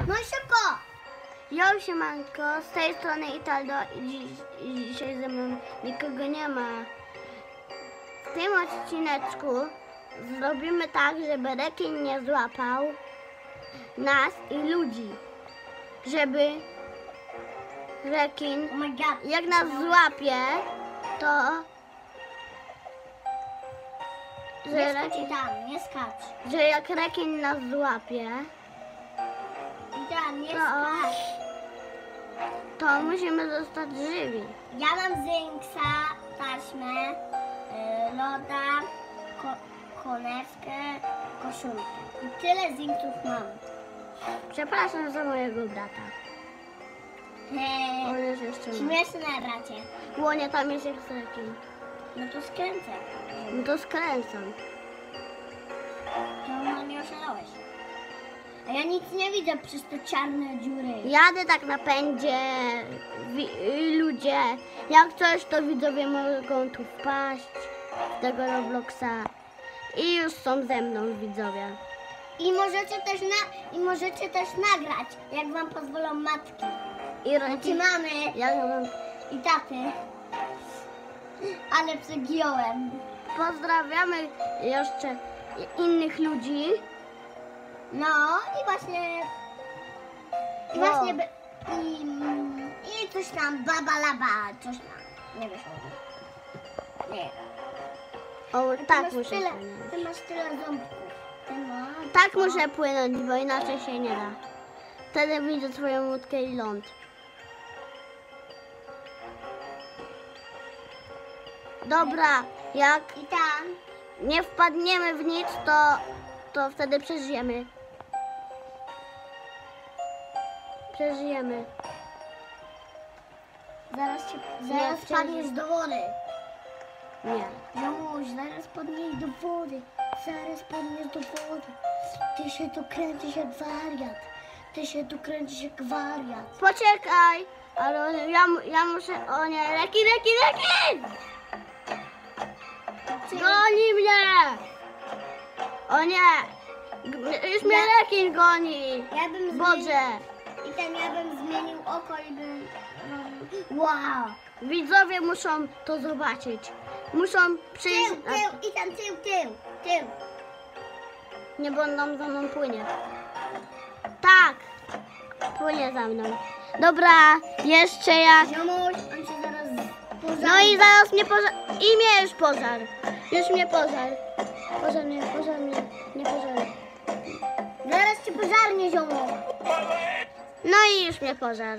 No i szybko! Jo, siemanko, z tej strony Italdo i dziś, dzisiaj ze mną nikogo nie ma. W tym odcineczku zrobimy tak, żeby rekin nie złapał nas i ludzi. Żeby rekin, Oh jak nas złapie, to... Że Nie skacz rekin, tam, nie skacz. że jak rekin nas złapie, tam, nie No. skacz. to musimy zostać żywi. Ja mam Zynksa, taśmę, y, loda, ko konewkę, koszulkę. I tyle Zinksów mam. Przepraszam za mojego brata. On Hej, jest jeszcze śmieszne racie. Łonie, tam jest jak rekin. No to skręcę. No to skręcam. To. A ja nic nie widzę przez te czarne dziury. Jadę tak na pędzie, ludzie. Jak coś, to widzowie mogą tu wpaść z tego Robloxa. I już są ze mną widzowie. I możecie też na, i możecie też nagrać, jak wam pozwolą matki. I rodzice. mamy Ja mam... i taty. Ale przegiąłem. Pozdrawiamy jeszcze innych ludzi. No i właśnie. I No. właśnie. By, i, I coś tam, baba laba, coś tam. Nie wyszło. Nie. O, Ty tak muszę tyle, płynąć. Ty masz tyle ząbków. Ty masz. Tak muszę płynąć, bo inaczej się nie da. Wtedy widzę twoją łódkę i ląd. Dobra, jak I tam. nie wpadniemy w nic, to, to wtedy przeżyjemy. Przeżyjemy. Zaraz się. Nie, Zaraz przecież- padniesz do wody. Nie. Jomuś, zaraz padniesz do wody. Zaraz padniesz do wody. Ty się tu kręcisz jak wariat. Ty się tu kręcisz jak wariat. Poczekaj, ale ja, ja muszę. O nie, leki, leki, leki! Goni mnie! O nie! Już mnie rekin goni! Ja bym zmienił, Boże! I ten ja bym zmienił oko i bym robił. Wow! Widzowie muszą to zobaczyć. Muszą przyjść. Tył, tył, i ten tył, tył, tył. Nie będą za mną płynie. Tak! Płynie za mną. Dobra, jeszcze jak. Ziomuś, on się zaraz pożarł. No i zaraz mnie pożar. I mnie już pożar. Już mnie pożar. Pożar mnie, pożar mnie, nie pożar. Zaraz cię pożarnie, ziomuś. No i już mnie pożar.